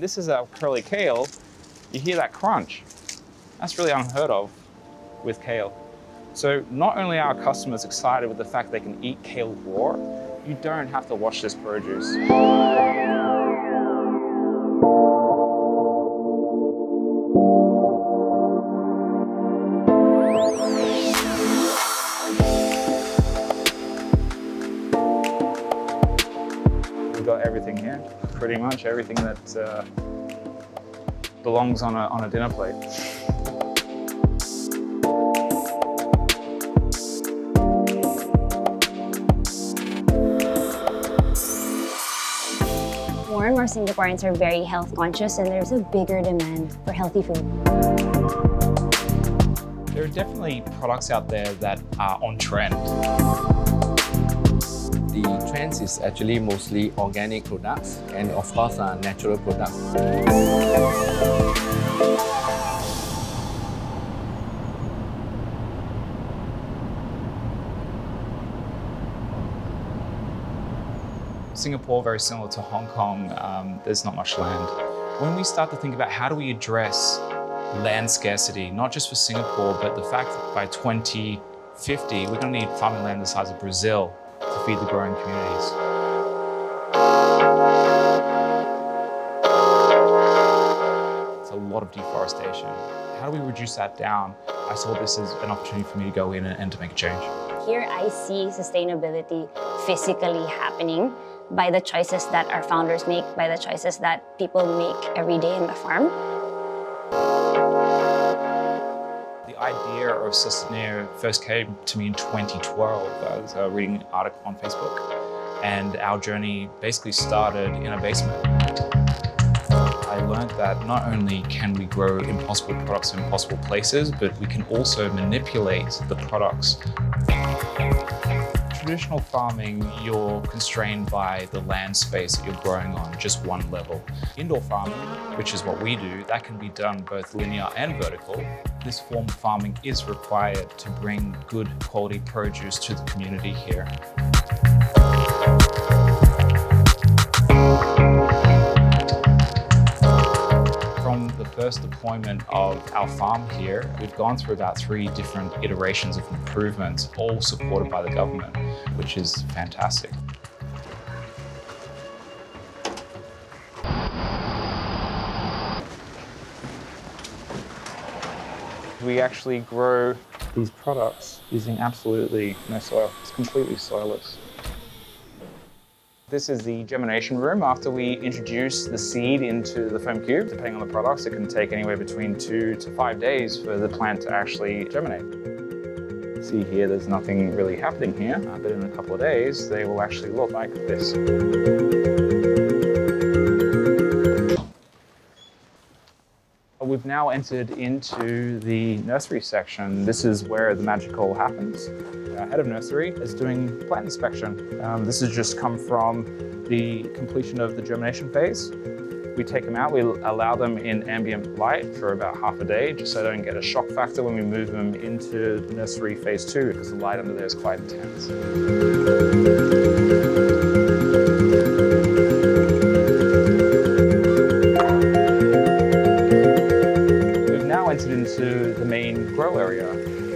This is our curly kale. You hear that crunch. That's really unheard of with kale. So not only are our customers excited with the fact they can eat kale raw, you don't have to wash this produce. We've got everything here, pretty much everything that uh, belongs on a, on a dinner plate. More and more Singaporeans are very health conscious and there's a bigger demand for healthy food. There are definitely products out there that are on trend. The trends is actually mostly organic products and of course uh, natural products. Singapore, very similar to Hong Kong, um, there's not much land. When we start to think about how do we address land scarcity, not just for Singapore, but the fact that by 2050, we're to need farming land the size of Brazil to feed the growing communities. It's a lot of deforestation. How do we reduce that down? I saw this as an opportunity for me to go in and, to make a change. Here I see sustainability physically happening by the choices that our founders make, by the choices that people make every day in the farm. The idea of Sustenir first came to me in 2012. I was uh, reading an article on Facebook, and our journey basically started in a basement. I learned that not only can we grow impossible products in impossible places, but we can also manipulate the products. Traditional farming, you're constrained by the land space that you're growing on, just one level. Indoor farming, which is what we do, that can be done both linear and vertical. This form of farming is required to bring good quality produce to the community here. First deployment of our farm here, we've gone through about three different iterations of improvements, all supported by the government, which is fantastic. We actually grow these products using absolutely no soil. It's completely soilless. This is the germination room. After we introduce the seed into the foam cube, depending on the products, it can take anywhere between two to five days for the plant to actually germinate. See here, there's nothing really happening here, uh, but in a couple of days, they will actually look like this. We've now entered into the nursery section. This is where the magical happens. Our head of nursery is doing plant inspection. Um, this has just come from the completion of the germination phase. We take them out, we allow them in ambient light for about half a day, just so they don't get a shock factor when we move them into nursery phase two, because the light under there is quite intense. Into the main grow area.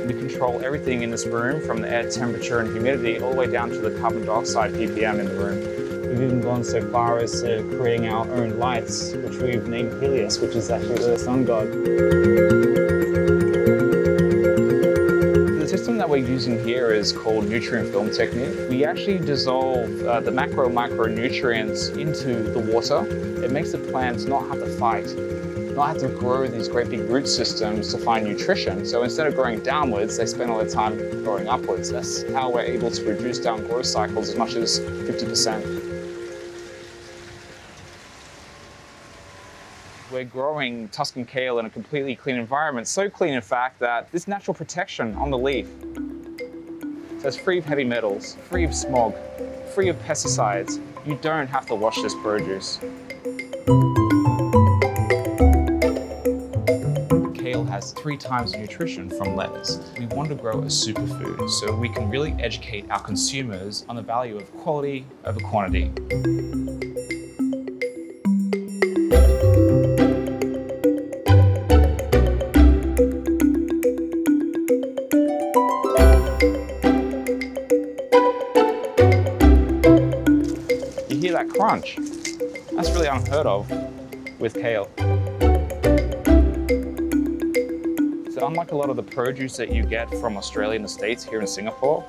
We control everything in this room from the air temperature and humidity all the way down to the carbon dioxide ppm in the room. We've even gone so far as to creating our own lights, which we've named Helios, which is actually the sun god. The system that we're using here is called nutrient film technique. We actually dissolve uh, the macro micronutrients into the water. It makes the plants not have to fight, not have to grow these great big root systems to find nutrition. So instead of growing downwards, they spend all their time growing upwards. That's how we're able to reduce down growth cycles as much as 50%. We're growing Tuscan kale in a completely clean environment, so clean in fact that this natural protection on the leaf. So it's free of heavy metals, free of smog, free of pesticides. You don't have to wash this produce. has three times the nutrition from lettuce. We want to grow a superfood so we can really educate our consumers on the value of quality over quantity. You hear that crunch? That's really unheard of with kale. Unlike a lot of the produce that you get from Australia and the States here in Singapore,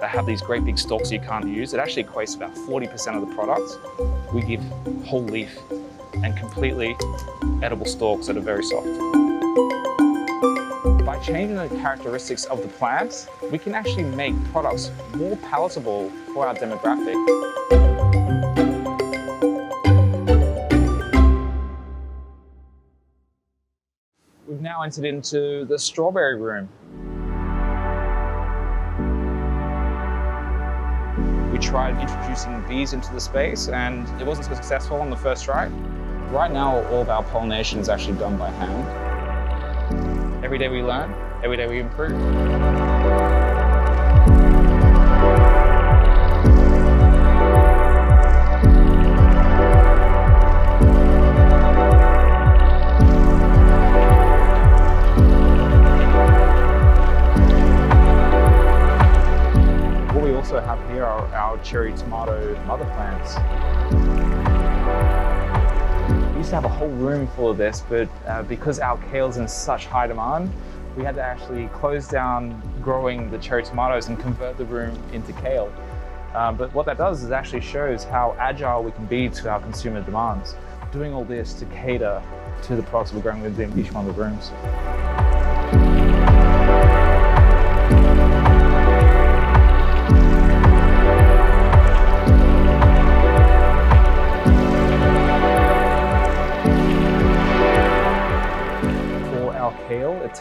that have these great big stalks you can't use, it actually equates about 40% of the products. We give whole leaf and completely edible stalks that are very soft. By changing the characteristics of the plants, we can actually make products more palatable for our demographic. Now entered into the strawberry room. We tried introducing bees into the space and it wasn't so successful on the first try. Right now, all of our pollination is actually done by hand. Every day we learn, every day we improve. Also have here are our cherry tomato mother plants. We used to have a whole room full of this, but uh, because our kale's in such high demand, we had to actually close down growing the cherry tomatoes and convert the room into kale. Um, but what that does is actually shows how agile we can be to our consumer demands. Doing all this to cater to the products we're growing within each one of the rooms.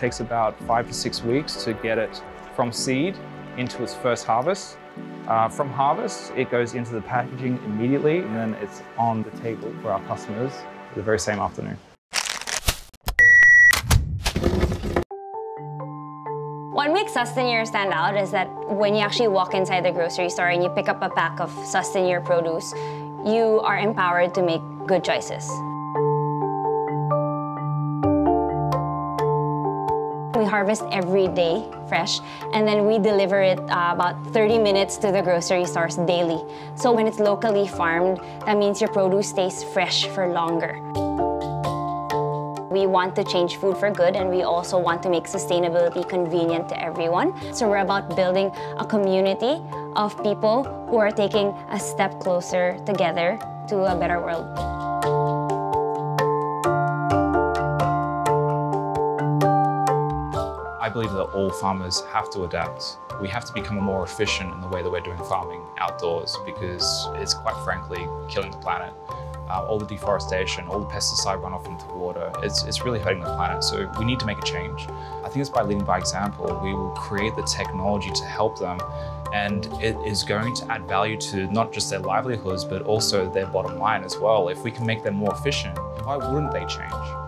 Takes about five to six weeks to get it from seed into its first harvest. Uh, from harvest, it goes into the packaging immediately, and then it's on the table for our customers the very same afternoon. What makes Sustenir stand out is that when you actually walk inside the grocery store and you pick up a pack of Sustenir produce, you are empowered to make good choices. Harvest every day fresh and then we deliver it uh, about 30 minutes to the grocery stores daily. So when it's locally farmed, that means your produce stays fresh for longer. We want to change food for good and we also want to make sustainability convenient to everyone. So we're about building a community of people who are taking a step closer together to a better world. Believe that all farmers have to adapt. We have to become more efficient in the way that we're doing farming outdoors because it's quite frankly killing the planet. Uh, all the deforestation, all the pesticide runoff into water, it's, it's really hurting the planet. So we need to make a change. I think it's by leading by example, we will create the technology to help them and it is going to add value to not just their livelihoods, but also their bottom line as well. If we can make them more efficient, why wouldn't they change?